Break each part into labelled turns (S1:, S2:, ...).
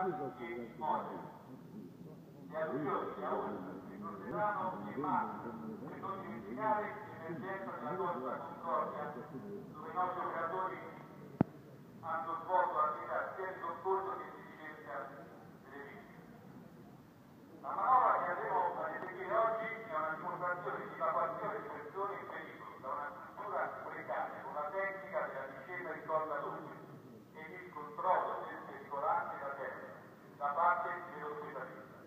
S1: e Modena. Le azioni si procederanno in marzo, per non dimenticare l'emergenza della Costa Concordia, dove i nostri operatori hanno svolto l'attività sia di soccorso che di ricerca delle vittime. La manovra che andremo a eseguire oggi è una dimostrazione di evacuazione di persone in pericolo da una struttura precaria con la tecnica della discesa di corda doppia e il controllo del pericolante da terra da parte dell'ospedalista.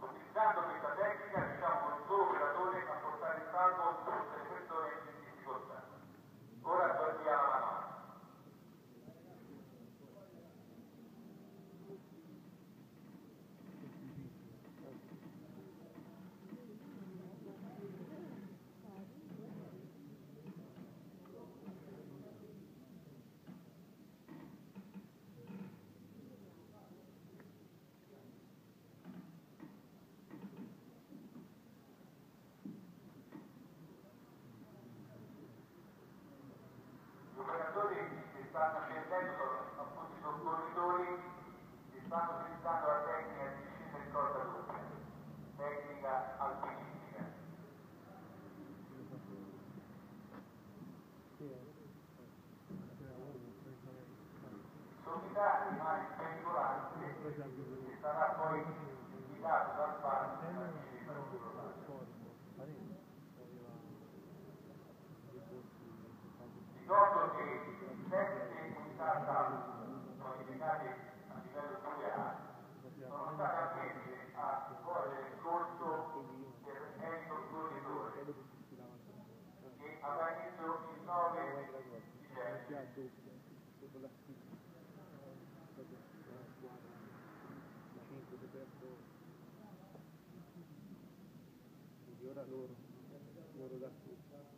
S1: Utilizzando questa tecnica riusciamo con un solo operatore a portare in salvo tutte le persone in difficoltà. Ora do il via alla manovra. Gli operatori che stanno scendendo sono appunto i soccorritori che stanno utilizzando la tecnica di discesa in corda doppia, tecnica alpinistica. Sommità rimane pericolante e sarà poi guidato dal parte della controllata. Ricordo che sette unità territoriali sono a ammesse a svolgere il corso per 102 ore che avrà inizio il 9 dicembre. Ora loro, loro da tutti.